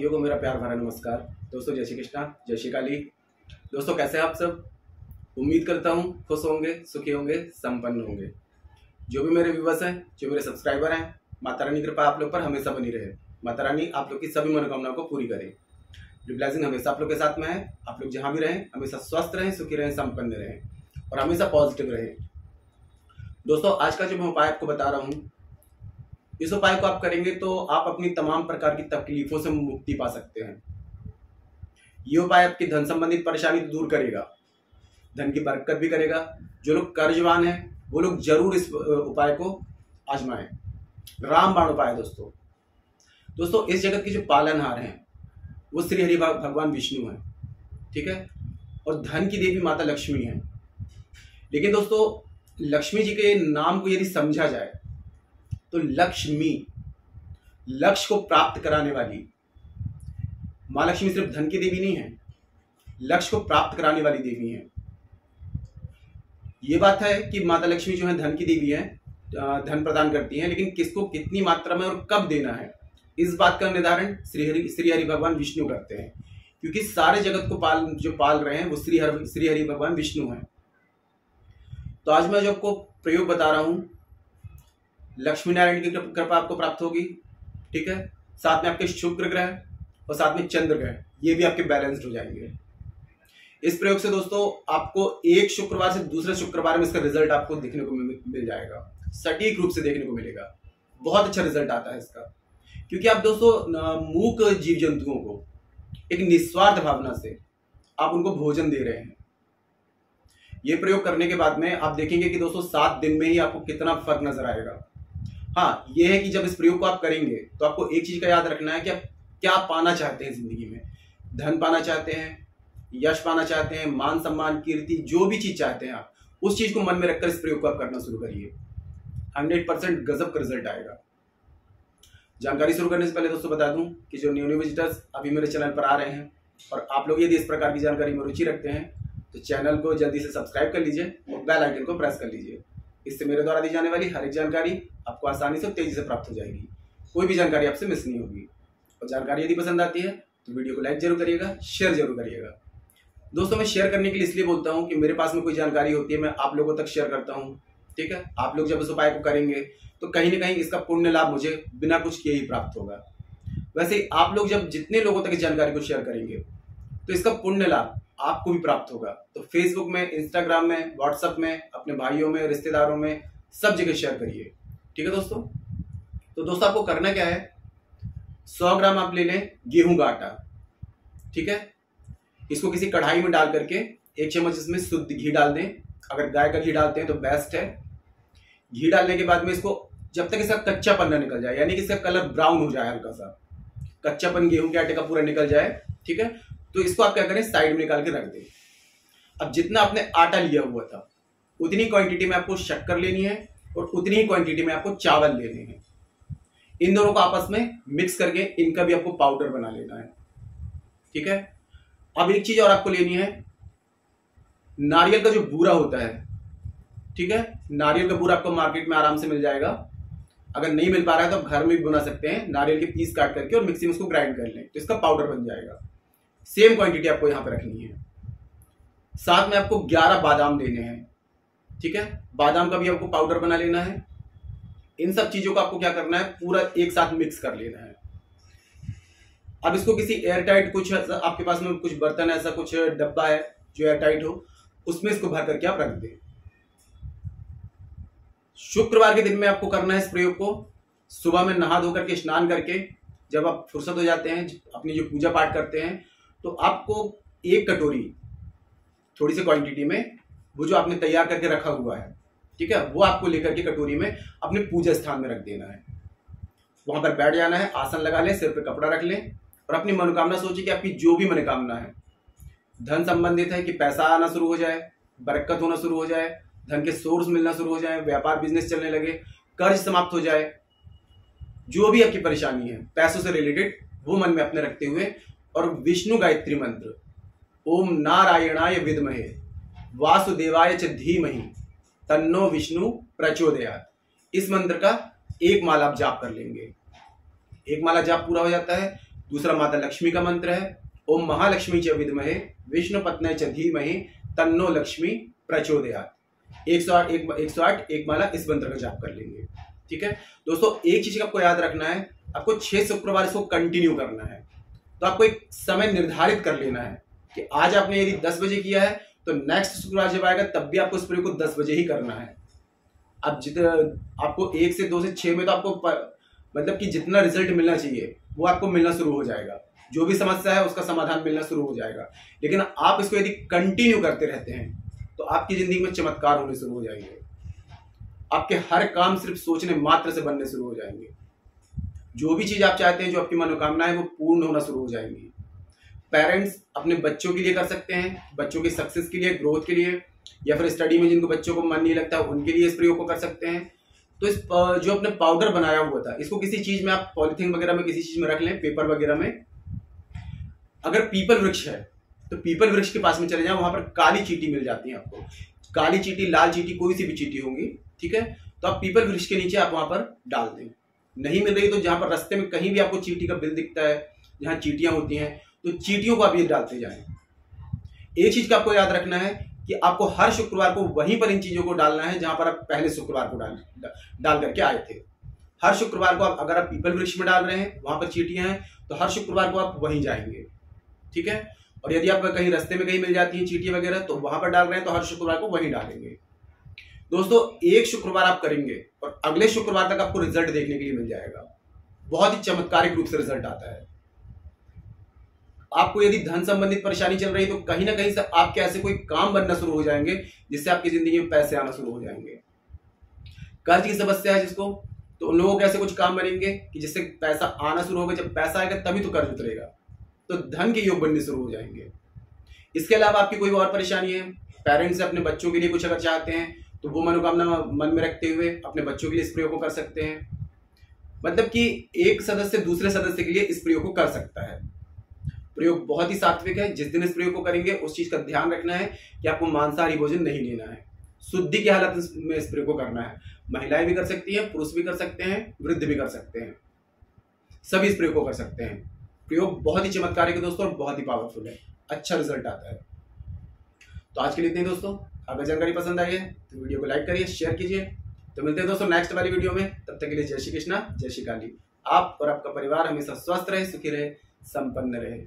साथियों को मेरा प्यार भरा नमस्कार। दोस्तों, जय श्री कृष्णा, जय श्री काली। दोस्तों, कैसे हैं आप सब? उम्मीद करता हूँ खुश होंगे, सुखी होंगे, संपन्न होंगे। जो भी मेरे व्यूवर्स हैं, जो मेरे सब्सक्राइबर हैं, माता रानी कृपा आप लोग पर हमेशा बनी रहे। माता रानी, आप लोग की सभी मनोकामनाओं को पूरी करे। ब्लेसिंग हमेशा आप लोग के साथ में है, आप लोग जहाँ भी रहें, हमेशा स्वस्थ रहें, सुखी रहें, संपन्न रहें और हमेशा पॉजिटिव रहें। दोस्तों, आज का जो मैं उपाय आपको बता रहा हूँ इस उपाय को आप करेंगे तो आप अपनी तमाम प्रकार की तकलीफों से मुक्ति पा सकते हैं। ये उपाय आपकी धन संबंधित परेशानी दूर करेगा, धन की बरकत भी करेगा। जो लोग कर्जवान हैं, वो लोग ज़रूर इस उपाय को आजमाएँ। रामबाण उपाय दोस्तों। दोस्तों, इस जगत के जो पालनहार हैं, वो श्री हरि भगवान विष्णु हैं, ठीक है? और धन की देवी माता लक्ष्मी है। लेकिन दोस्तों, लक्ष्मी जी के नाम को यदि समझा जाए तो लक्ष्मी लक्ष्य को प्राप्त कराने वाली। माँ लक्ष्मी सिर्फ़ धन की देवी नहीं है, लक्ष्य को प्राप्त कराने वाली देवी है। ये बात है कि माता लक्ष्मी जो है धन की देवी है धन प्रदान करती है, लेकिन किसको कितनी मात्रा में और कब देना है? इस बात का निर्धारण श्री हरि श्री हरि भगवान विष्णु करते हैं। क्योंकि सारे जगत को पाल, जो पाल रहे हैं, वो श्री हरि श्री हरि भगवान विष्णु हैं। तो आज मैं जो आपको प्रयोग बता रहा हूँ लक्ष्मी नारायण की कृपा आपको प्राप्त होगी, ठीक है? साथ में आपके शुक्र ग्रह और साथ में चंद्र ग्रह, ये भी आपके बैलेंस्ड हो जाएँगे। इस प्रयोग से दोस्तों, आपको एक शुक्रवार से दूसरे शुक्रवार में इसका रिज़ल्ट आपको देखने को मिल जाएगा। सटीक रूप से देखने को मिलेगा। बहुत अच्छा रिज़ल्ट आता है इसका। क्योंकि आप दोस्तों मूक जीव जंतुओं को एक निस्वार्थ भावना से आप उनको भोजन दे रहे हैं। ये प्रयोग करने के बाद में आप देखेंगे कि दोस्तों, सात दिन में ही आपको कितना फ़र्क नज़र आएगा। हाँ ये है कि जब इस प्रयोग को आप करेंगे तो आपको एक चीज़ का याद रखना है कि आप क्या पाना चाहते हैं ज़िंदगी में। धन पाना चाहते हैं, यश पाना चाहते हैं, मान सम्मान, कीर्ति, जो भी चीज़ चाहते हैं आप, उस चीज़ को मन में रखकर इस प्रयोग को आप करना शुरू करिए। हंड्रेड परसेंट गजब का रिज़ल्ट आएगा। जानकारी शुरू करने से पहले दोस्तों बता दूँ कि जो न्यू न्यू विजिटर्स अभी मेरे चैनल पर आ रहे हैं, और आप लोग यदि इस प्रकार की जानकारी में रुचि रखते हैं तो चैनल को जल्दी से सब्सक्राइब कर लीजिए और बेल आइकन को प्रेस कर लीजिए। इससे मेरे द्वारा दी जाने वाली हर एक जानकारी आपको आसानी से तेज़ी से प्राप्त हो जाएगी। कोई भी जानकारी आपसे मिस नहीं होगी। और जानकारी यदि पसंद आती है तो वीडियो को लाइक ज़रूर करिएगा, शेयर ज़रूर करिएगा। दोस्तों, मैं शेयर करने के लिए इसलिए बोलता हूँ कि मेरे पास में कोई जानकारी होती है, मैं आप लोगों तक शेयर करता हूँ, ठीक है? आप लोग जब इस उपाय को करेंगे तो कहीं ना कहीं इसका पुण्य लाभ मुझे बिना कुछ किए ही प्राप्त होगा। वैसे आप लोग जब जितने लोगों तक इस जानकारी को शेयर करेंगे तो इसका पुण्य लाभ आपको भी प्राप्त होगा। तो फेसबुक में इंस्टाग्राम में व्हाट्सएप में, अपने भाइयों में, रिश्तेदारों में, सब जगह शेयर करिए। ठीक है दोस्तों? तो दोस्तों, आपको करना क्या है? सौ ग्राम आप ले लें गेहूँ का आटा। ठीक है? इसको किसी कढ़ाई में डाल करके एक चम्मच इसमें शुद्ध घी डाल दें। अगर गाय का घी डालते हैं तो बेस्ट है। घी डालने के बाद में इसको जब तक इसका कच्चापन ना निकल जाए, यानी कि इसका कलर ब्राउन हो जाए हल्का सा, कच्चापन गेहूँ के आटे का पूरा निकल जाए, ठीक है? तो इसको आप क्या करें? साइड में निकाल के रख दें। अब जितना आपने आटा लिया हुआ था, उतनी क्वांटिटी में आपको शक्कर लेनी है और उतनी ही क्वांटिटी में आपको चावल लेने हैं। इन दोनों को आपस में मिक्स करके इनका भी आपको पाउडर बना लेना है। ठीक है? अब एक चीज़ और आपको लेनी है। नारियल का जो बूरा होता है, ठीक है? नारियल का बूरा आपको मार्केट में आराम से मिल जाएगा। अगर नहीं मिल पा रहा है तो आप घर में भी बना सकते हैं। नारियल के पीस काट करके और मिक्सी में उसको ग्राइंड कर लें। तो इसका पाउडर बन जाएगा। सेम क्वांटिटी आपको यहाँ पर रखनी है। साथ में आपको 11 बादाम लेने हैं, ठीक है? बादाम का भी आपको पाउडर बना लेना है। इन सब चीज़ों को आपको क्या करना है? पूरा एक साथ मिक्स कर लेना है। अब इसको किसी एयरटाइट कुछ आपके पास में कुछ बर्तन ऐसा कुछ डब्बा है जो एयरटाइट हो, उसमें इसको भर करके आप रख दें। शुक्रवार के दिन में आपको करना है इस प्रयोग को। सुबह में नहा धो करके स्नान करके जब आप फुर्सत हो जाते हैं, अपनी जो पूजा पाठ करते हैं तो आपको एक कटोरी, थोड़ी सी क्वांटिटी में, वो जो आपने तैयार करके रखा हुआ है, ठीक है, वो आपको लेकर के कटोरी में अपने पूजा स्थान में रख देना है। वहाँ पर बैठ जाना है, आसन लगा लें, सिर पर कपड़ा रख लें और अपनी मनोकामना सोचिए कि आपकी जो भी मनोकामना है, धन संबंधित है कि पैसा आना शुरू हो जाए, बरकत होना शुरू हो जाए, धन के सोर्स मिलना शुरू हो जाए, व्यापार बिज़नेस चलने लगे, कर्ज समाप्त हो जाए, जो भी आपकी परेशानी है, पैसों से रिलेटेड वो मन में अपने रखते हुए और विष्णु गायत्री मंत्र। ओम नारायणाय विदमहे, वासुदेवाय च धीमहि, तन्नो विष्णु प्रचोदयात। इस मंत्र का एक माला आप जाप कर लेंगे। एक माला जाप पूरा हो जाता है, दूसरा माता लक्ष्मी का मंत्र है। ओम महालक्ष्मी च विद्महे, विष्णु पत्न च धीमहि, तन्नो लक्ष्मी प्रचोदयात। एक सौ आठ, एक एक सौ आठ, एक माला इस मंत्र का जाप कर लेंगे। ठीक है? दोस्तों, एक चीज़ आपको याद रखना है, आपको छह शुक्रवार इसको कंटिन्यू करना है। तो आपको एक समय निर्धारित कर लेना है कि आज आपने यदि दस बजे किया है तो नेक्स्ट शुक्रवार जब आएगा तब भी आपको इस प्रयोग को दस बजे ही करना है। अब जितना आपको एक से दो से छह में तो आपको पर, मतलब कि जितना रिज़ल्ट मिलना चाहिए वो आपको मिलना शुरू हो जाएगा। जो भी समस्या है उसका समाधान मिलना शुरू हो जाएगा। लेकिन आप इसको यदि कंटिन्यू करते रहते हैं तो आपकी ज़िंदगी में चमत्कार होने शुरू हो जाएँगे। आपके हर काम सिर्फ़ सोचने मात्र से बनने शुरू हो जाएँगे। जो भी चीज़ आप चाहते हैं, जो आपकी मनोकामना है, वो पूर्ण होना शुरू हो जाएँगी। पेरेंट्स अपने बच्चों के लिए कर सकते हैं, बच्चों की सक्सेस के लिए ग्रोथ के लिए, या फिर स्टडी में जिनको बच्चों को मन नहीं लगता, उनके लिए इस प्रयोग को कर सकते हैं। तो इस जो अपने पाउडर बनाया हुआ था, इसको किसी चीज़ में आप पॉलिथीन वगैरह में किसी चीज़ में रख लें पेपर वगैरह में। अगर पीपल वृक्ष है तो पीपल वृक्ष के पास में चले जाए वहाँ पर काली चीटी मिल जाती है आपको। काली चीटी, लाल चीटी, कोई सी भी चीटी होंगी, ठीक है? तो आप पीपल वृक्ष के नीचे आप वहाँ पर डाल दें। नहीं मिल रही तो जहाँ पर रास्ते में कहीं भी आपको चीटी का बिल दिखता है, जहाँ चीटियाँ होती हैं तो चीटियों को आप ये डालते जाएँ। एक चीज़ का आपको याद रखना है कि आपको हर शुक्रवार को वहीं पर इन चीज़ों को डालना है, जहाँ पर आप पहले शुक्रवार को डाल डाल करके आए थे। हर शुक्रवार को आप, अगर आप पीपल वृक्ष में डाल रहे हैं, वहाँ पर चीटियाँ हैं तो हर शुक्रवार को आप वहीं जाएँगे। ठीक है? और यदि आप कहीं रस्ते में कहीं मिल जाती है चीटियाँ वगैरह तो वहाँ पर डाल रहे हैं तो हर शुक्रवार को वहीं डालेंगे। दोस्तों, एक शुक्रवार आप करेंगे और अगले शुक्रवार तक आपको रिज़ल्ट देखने के लिए मिल जाएगा। बहुत ही चमत्कारिक रूप से रिज़ल्ट आता है। आपको यदि धन संबंधित परेशानी चल रही है तो कहीं ना कहीं से आपके ऐसे कोई काम बनना शुरू हो जाएँगे, जिससे आपकी ज़िंदगी में पैसे आना शुरू हो जाएँगे। कर्ज की समस्या है जिसको तो उन लोगों के ऐसे कुछ काम बनेंगे कि जिससे पैसा आना शुरू होगा। जब पैसा आएगा, तभी तो कर्ज उतरेगा। तो धन के योग बनने शुरू हो जाएँगे। इसके अलावा आपकी कोई और परेशानी है? पेरेंट्स अपने बच्चों के लिए कुछ अगर चाहते हैं तो वो मनोकामना मन में रखते हुए अपने बच्चों के लिए इस प्रयोग को कर सकते हैं। मतलब कि एक सदस्य दूसरे सदस्य के लिए इस प्रयोग को कर सकता है। प्रयोग बहुत ही सात्विक है। जिस दिन इस प्रयोग को करेंगे, उस चीज़ का ध्यान रखना है कि आपको मांसाहारी भोजन नहीं लेना है। शुद्धि की हालत में इस प्रयोग को करना है। महिलाएँ भी कर सकती हैं, पुरुष भी कर सकते हैं, वृद्ध भी कर सकते हैं। सभी इस प्रयोग को कर सकते हैं। प्रयोग बहुत ही चमत्कारिक है दोस्तों और बहुत ही पावरफुल है। अच्छा रिज़ल्ट आता है। तो आज के लिए इतने दोस्तों। अगर जानकारी पसंद आई है तो वीडियो को लाइक करिए शेयर कीजिए। तो मिलते हैं दोस्तों नेक्स्ट वाली वीडियो में। तब तक के लिए जय श्री कृष्णा, जय श्री काली। आप और आपका परिवार हमेशा स्वस्थ रहे, सुखी रहे, संपन्न रहे।